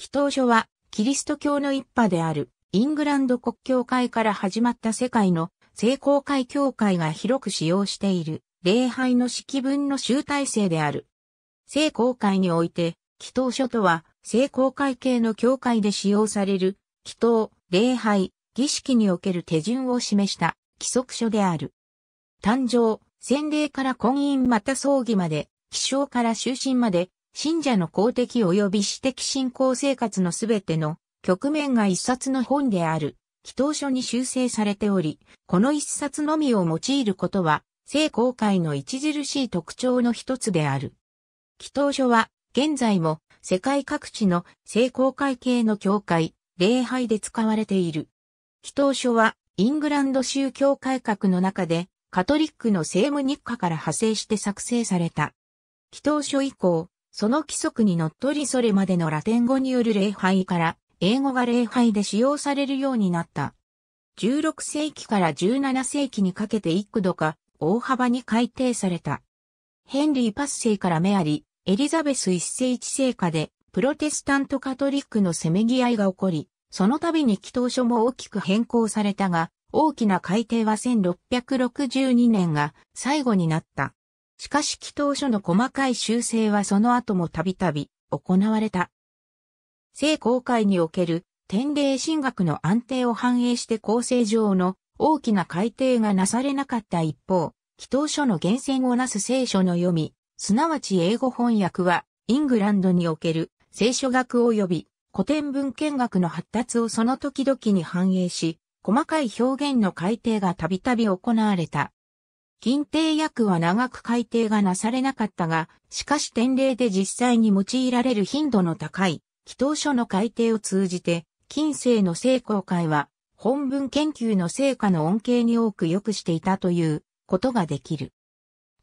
祈祷書はキリスト教の一派であるイングランド国教会から始まった世界の聖公会教会が広く使用している礼拝の式文の集大成である。聖公会において、祈祷書とは聖公会系の教会で使用される祈祷、礼拝、儀式における手順を示した規則書である。誕生、洗礼から婚姻また葬儀まで、起床から就寝まで、信者の公的及び私的信仰生活のすべての局面が一冊の本である、祈祷書に修正されており、この一冊のみを用いることは、聖公会の著しい特徴の一つである。祈祷書は、現在も世界各地の聖公会系の教会、礼拝で使われている。祈祷書は、イングランド宗教改革の中で、カトリックの聖務日課から派生して作成された。祈祷書以降、その規則にのっとりそれまでのラテン語による礼拝から、英語が礼拝で使用されるようになった。16世紀から17世紀にかけて幾度か大幅に改定された。ヘンリー・パス世からメアリ、エリザベス一世一世下で、プロテスタントカトリックのせめぎ合いが起こり、その度に祈祷書も大きく変更されたが、大きな改定は1662年が最後になった。しかし祈祷書の細かい修正はその後もたびたび行われた。聖公会における天霊神学の安定を反映して構成上の大きな改定がなされなかった一方、祈祷書の源泉をなす聖書の読み、すなわち英語翻訳は、イングランドにおける聖書学及び古典文献学の発達をその時々に反映し、細かい表現の改定がたびたび行われた。近定訳は長く改定がなされなかったが、しかし典礼で実際に用いられる頻度の高い、祈祷書の改定を通じて、近世の聖公会は、本文研究の成果の恩恵に多く良くしていたということができる。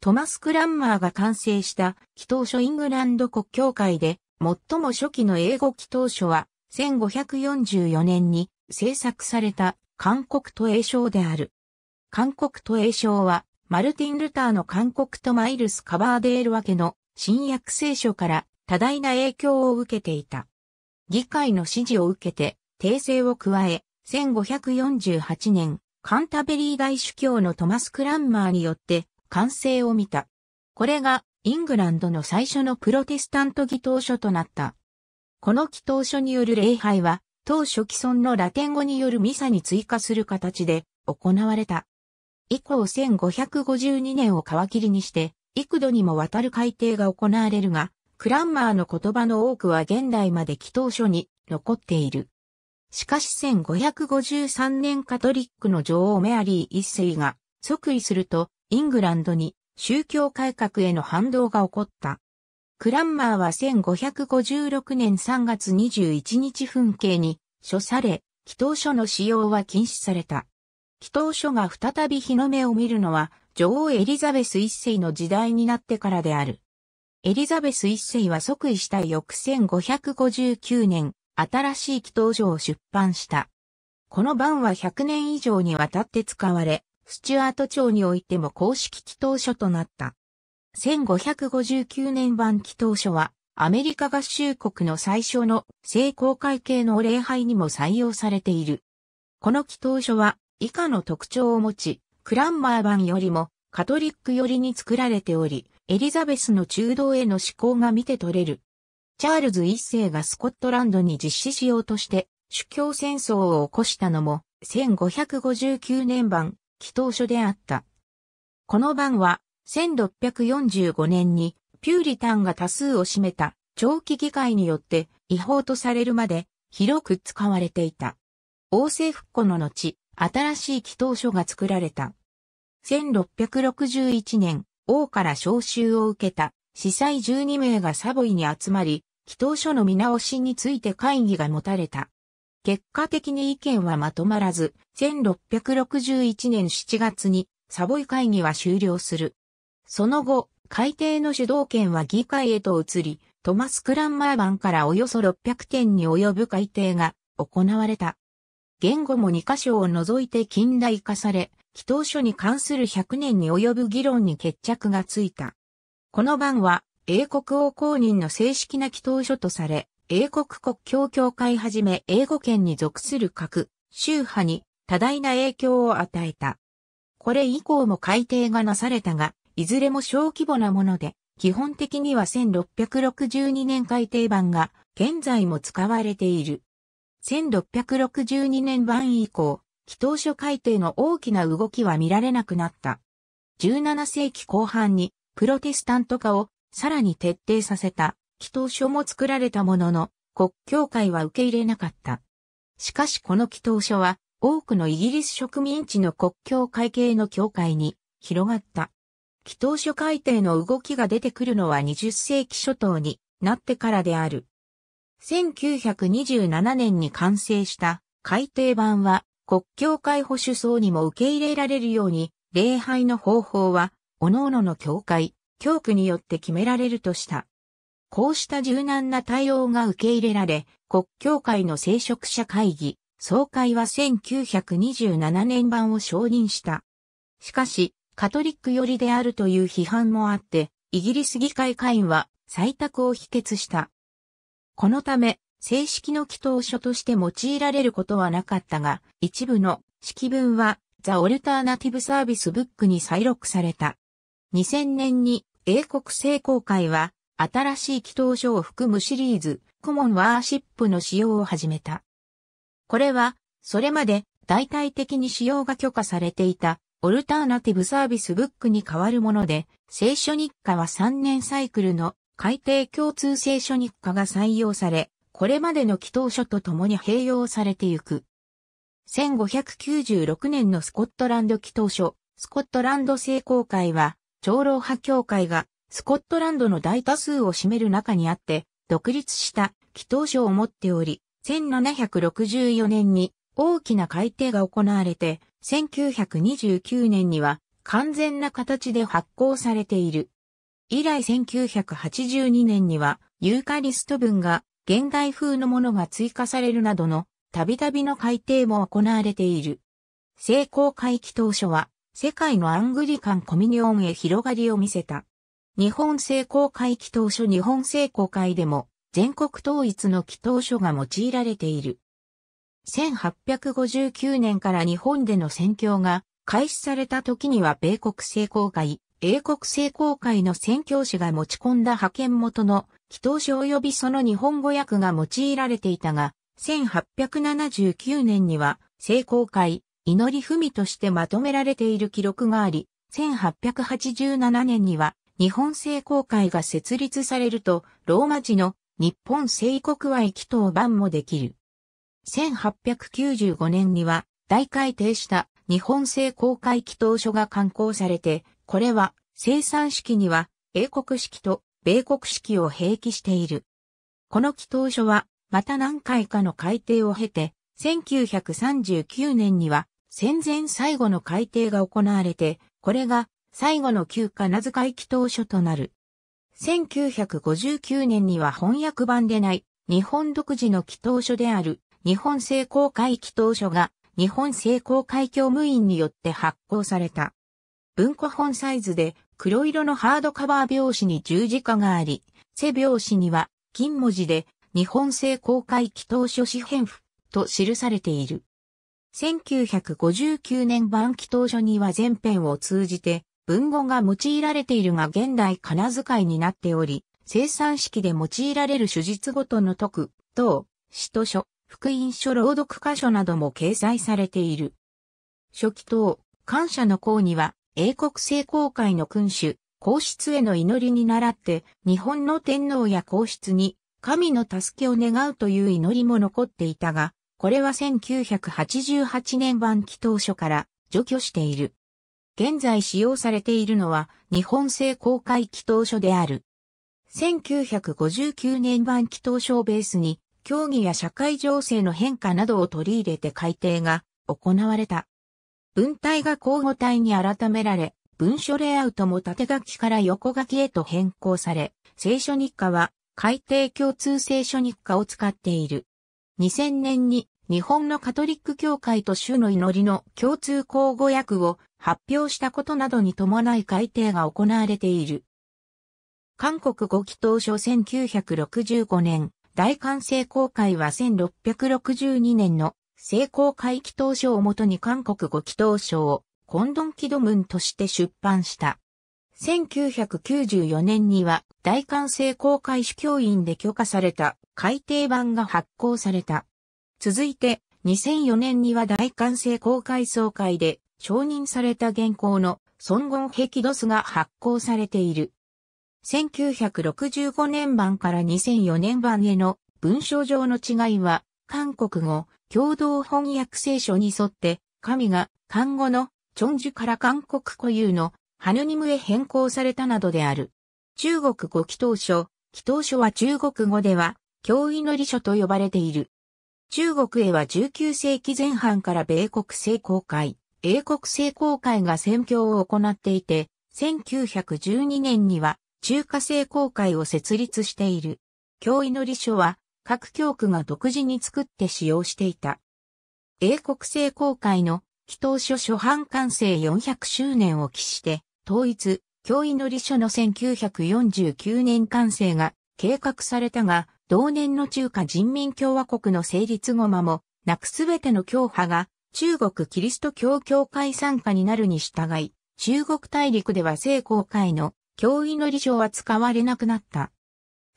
トマス・クランマーが完成した祈祷書イングランド国教会で、最も初期の英語祈祷書は、1544年に制作された韓国都営書である。韓国都営書は、マルティン・ルターの韓国とマイルス・カバーデール分けの新約聖書から多大な影響を受けていた。議会の指示を受けて訂正を加え、1548年、カンタベリー大主教のトマス・クランマーによって完成を見た。これがイングランドの最初のプロテスタント祈祷書となった。この祈祷書による礼拝は当初既存のラテン語によるミサに追加する形で行われた。以降1552年を皮切りにして、幾度にもわたる改定が行われるが、クランマーの言葉の多くは現代まで祈祷書に残っている。しかし1553年カトリックの女王メアリー一世が即位すると、イングランドに宗教改革への反動が起こった。クランマーは1556年3月21日噴景に処され、祈祷書の使用は禁止された。祈祷書が再び日の目を見るのは、女王エリザベス一世の時代になってからである。エリザベス一世は即位した翌1559年、新しい祈祷書を出版した。この版は100年以上にわたって使われ、スチュアート朝においても公式祈祷書となった。1559年版祈祷書は、アメリカ合衆国の最初の聖公会系の礼拝にも採用されている。この祈祷書は、以下の特徴を持ち、クランマー版よりもカトリック寄りに作られており、エリザベスの中道への思考が見て取れる。チャールズ一世がスコットランドに実施しようとして主教戦争を起こしたのも1559年版祈祷書であった。この版は1645年にピューリタンが多数を占めた長期議会によって違法とされるまで広く使われていた。王政復古の後、新しい祈祷書が作られた。1661年、王から召集を受けた司祭12名がサボイに集まり、祈祷書の見直しについて会議が持たれた。結果的に意見はまとまらず、1661年7月にサボイ会議は終了する。その後、改定の主導権は議会へと移り、トマス・クランマー版からおよそ600点に及ぶ改定が行われた。言語も2箇所を除いて近代化され、祈祷書に関する100年に及ぶ議論に決着がついた。この版は、英国王公認の正式な祈祷書とされ、英国国教協会はじめ英語圏に属する各宗派に多大な影響を与えた。これ以降も改定がなされたが、いずれも小規模なもので、基本的には1662年改定版が現在も使われている。1662年版以降、祈祷書改定の大きな動きは見られなくなった。17世紀後半にプロテスタント化をさらに徹底させた祈祷書も作られたものの国教会は受け入れなかった。しかしこの祈祷書は多くのイギリス植民地の国教会系の教会に広がった。祈祷書改定の動きが出てくるのは20世紀初頭になってからである。1927年に完成した改訂版は国教会保守層にも受け入れられるように、礼拝の方法は、各々の教会、教区によって決められるとした。こうした柔軟な対応が受け入れられ、国教会の聖職者会議、総会は1927年版を承認した。しかし、カトリック寄りであるという批判もあって、イギリス議会会員は採択を否決した。このため、正式の祈祷書として用いられることはなかったが、一部の式文はザ・オルターナティブ・サービス・ブックに再録された。2000年に英国聖公会は新しい祈祷書を含むシリーズ、コモンワーシップの使用を始めた。これは、それまで大体的に使用が許可されていたオルターナティブサービスブックに代わるもので、聖書日課は3年サイクルの改定共通聖書日課が採用され、これまでの祈祷書と共に併用されてゆく。1596年のスコットランド祈祷書、スコットランド聖公会は、長老派教会がスコットランドの大多数を占める中にあって、独立した祈祷書を持っており、1764年に大きな改定が行われて、1929年には完全な形で発行されている。以来1982年にはユーカリスト文が現代風のものが追加されるなどのたびたびの改定も行われている。聖公会祈祷書は世界のアングリカンコミニオンへ広がりを見せた。日本聖公会祈祷書日本聖公会でも全国統一の祈祷書が用いられている。1859年から日本での宣教が開始された時には米国聖公会、英国聖公会の宣教師が持ち込んだ派遣元の祈祷書及びその日本語訳が用いられていたが、1879年には聖公会、祈り文としてまとめられている記録があり、1887年には日本聖公会が設立されると、ローマ字の日本聖国は祈祷版もできる。1895年には大改定した日本聖公会祈祷書が刊行されて、これは生産式には英国式と米国式を併記している。この祈祷書はまた何回かの改定を経て、1939年には戦前最後の改定が行われて、これが最後の旧仮名遣い祈祷書となる。1959年には翻訳版でない日本独自の祈祷書である日本聖公会祈祷書が日本聖公会教務員によって発行された。文庫本サイズで黒色のハードカバー表紙に十字架があり、背表紙には金文字で日本聖公会祈祷書紙編譜と記されている。1959年版祈祷書には全編を通じて文語が用いられているが現代仮名遣いになっており、生産式で用いられる手術ごとの徳、等、使徒書、福音書朗読箇所なども掲載されている。初期等、感謝の項には、英国聖公会の君主、皇室への祈りに倣って、日本の天皇や皇室に、神の助けを願うという祈りも残っていたが、これは1988年版祈祷書から除去している。現在使用されているのは日本製公開祈祷書である。1959年版祈祷書をベースに競技や社会情勢の変化などを取り入れて改定が行われた。文体が交互体に改められ、文書レイアウトも縦書きから横書きへと変更され、聖書日課は改定共通聖書日課を使っている。2000年に日本のカトリック教会と主の祈りの共通交互訳を発表したことなどに伴い改定が行われている。韓国語祈祷書1965年、大韓成功会は1662年の成功会祈祷書をもとに韓国語祈祷書をコンドンキドムンとして出版した。1994年には大韓成功会主教員で許可された改訂版が発行された。続いて2004年には大韓成功会総会で承認された現行の孫言壁ドスが発行されている。1965年版から2004年版への文章上の違いは、韓国語共同翻訳聖書に沿って、神が漢語のチョンジュから韓国固有のハヌニムへ変更されたなどである。中国語祈祷書、祈祷書は中国語では、教祈り書と呼ばれている。中国へは19世紀前半から米国聖公会、英国聖公会が宣教を行っていて、1912年には中華聖公会を設立している。教祈り書は各教区が独自に作って使用していた。英国聖公会の祈祷書初版完成400周年を期して、統一、教祈り書の1949年完成が計画されたが、同年の中華人民共和国の成立後間も、なくすべての教派が中国キリスト教教会参加になるに従い、中国大陸では聖公会の教祈り書は使われなくなった。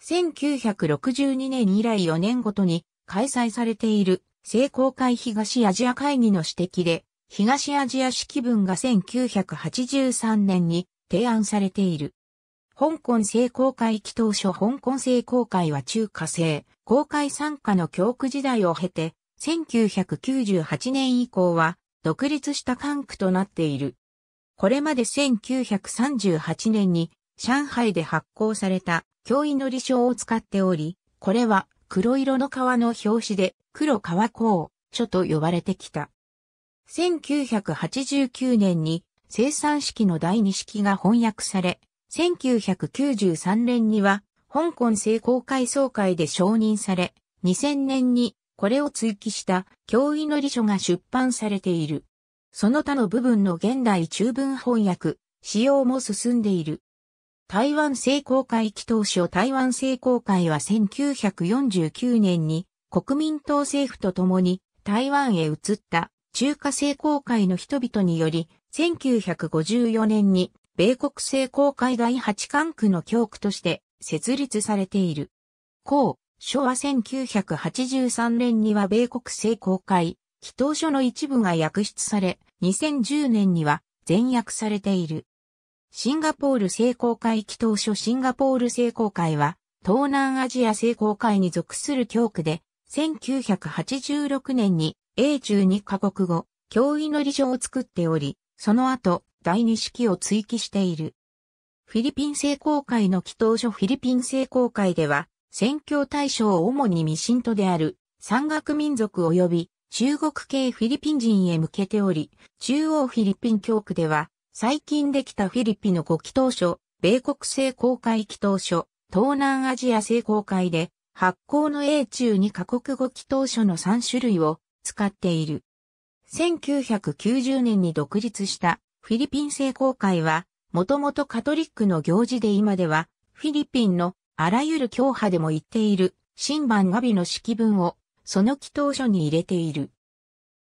1962年以来4年ごとに開催されている聖公会東アジア会議の指摘で、東アジア式文が1983年に提案されている。香港聖公会祈祷書香港聖公会は中華聖公会参加の教区時代を経て、1998年以降は独立した管区となっている。これまで1938年に上海で発行された教祈り書を使っており、これは黒色の革の表紙で黒革工書と呼ばれてきた。1989年に生産式の第二式が翻訳され、1993年には香港聖公会総会で承認され、2000年にこれを追記した教祈り書が出版されている。その他の部分の現代中文翻訳、使用も進んでいる。台湾聖公会祈祷書台湾聖公会は1949年に国民党政府と共に台湾へ移った中華聖公会の人々により1954年に米国聖公会第八管区の教区として設立されている。公、書は1983年には米国聖公会祈祷書の一部が訳出され、2010年には全訳されている。シンガポール聖公会祈祷書シンガポール聖公会は、東南アジア聖公会に属する教区で、1986年に英中2カ国語、教祈り書を作っており、その後、第二式を追記している。フィリピン聖公会の祈祷書フィリピン聖公会では、宣教対象を主に未信徒である山岳民族及び中国系フィリピン人へ向けており、中央フィリピン教区では、最近できたフィリピンの5祈祷書、米国聖公会祈祷書、東南アジア聖公会で、発行の英中2カ国語祈祷書の3種類を使っている。1990年に独立したフィリピン聖公会は、もともとカトリックの行事で今では、フィリピンのあらゆる教派でも言っている、新版ナビの式文をその祈祷書に入れている。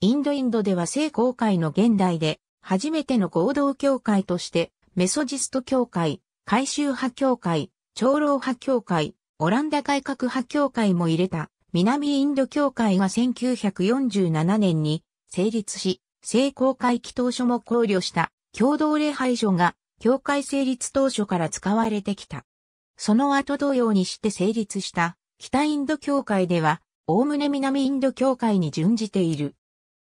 インドインドでは聖公会の現代で初めての合同教会としてメソジスト教会、改宗派教会、長老派教会、オランダ改革派教会も入れた南インド教会が1947年に成立し、聖公会祈祷書も考慮した共同礼拝所が教会成立当初から使われてきた。その後同様にして成立した北インド教会ではおおむね南インド教会に準じている。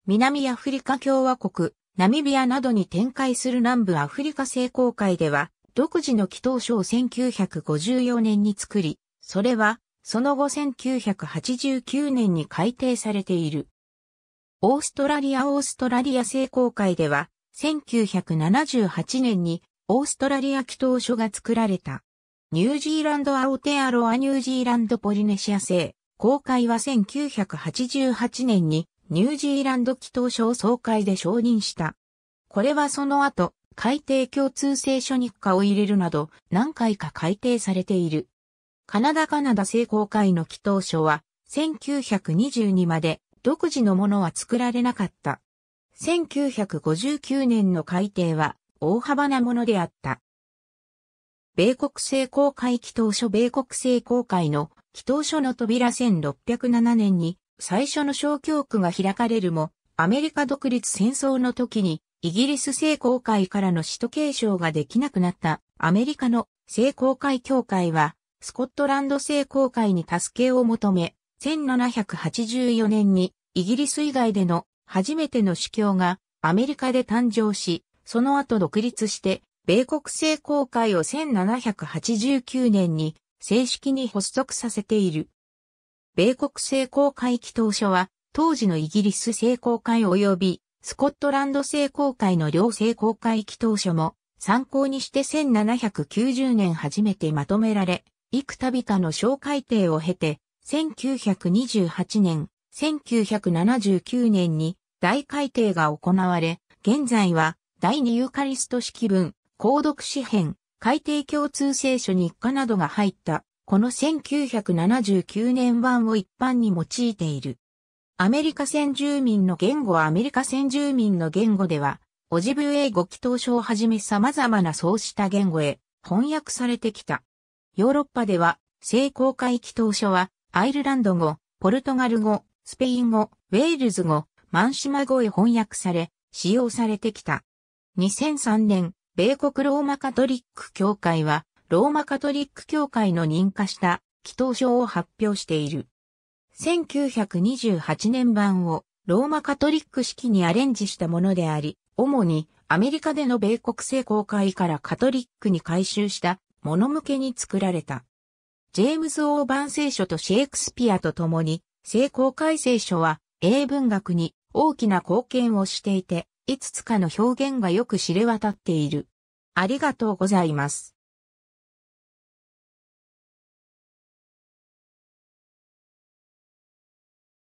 南アフリカ共和国、ナミビアなどに展開する南部アフリカ聖公会では、独自の祈祷書を1954年に作り、それは、その後1989年に改定されている。オーストラリアオーストラリア聖公会では、1978年にオーストラリア祈祷書が作られた。ニュージーランドアオテアロアニュージーランドポリネシア聖公開は1988年にニュージーランド祈祷書を総会で承認した。これはその後、改定共通聖書日課を入れるなど何回か改定されている。カナダカナダ聖公会の祈祷書は、1922まで独自のものは作られなかった。1959年の改訂は大幅なものであった。米国聖公会祈祷書米国聖公会の祈祷書の扉1607年に最初の小教区が開かれるも、アメリカ独立戦争の時にイギリス聖公会からの使徒継承ができなくなったアメリカの聖公会協会はスコットランド聖公会に助けを求め、1784年にイギリス以外での初めての司教がアメリカで誕生し、その後独立して米国聖公会を1789年に正式に発足させている。米国聖公会祈祷書は、当時のイギリス聖公会及びスコットランド聖公会の両聖公会祈祷書も参考にして1790年初めてまとめられ、幾度かの小改定を経て、1928年、1979年に大改定が行われ、現在は第二ユーカリスト式文、購読詩編、改定共通聖書日課などが入った、この1979年版を一般に用いている。アメリカ先住民の言語はアメリカ先住民の言語では、オジブ英語祈祷書をはじめ様々なそうした言語へ翻訳されてきた。ヨーロッパでは、聖公会祈祷書は、アイルランド語、ポルトガル語、スペイン語、ウェールズ語、マンシマ語へ翻訳され、使用されてきた。2003年、米国ローマカトリック教会は、ローマカトリック教会の認可した祈祷書を発表している。1928年版をローマカトリック式にアレンジしたものであり、主にアメリカでの米国聖公会からカトリックに改修したもの向けに作られた。ジェームズ・オーバン聖書とシェイクスピアと共に、聖公会聖書は英文学に大きな貢献をしていて、いつつかの表現がよく知れ渡っている。ありがとうございます。